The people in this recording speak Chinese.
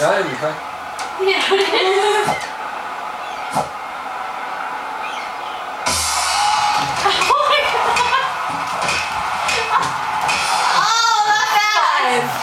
你看。Oh my god. Oh, that bad.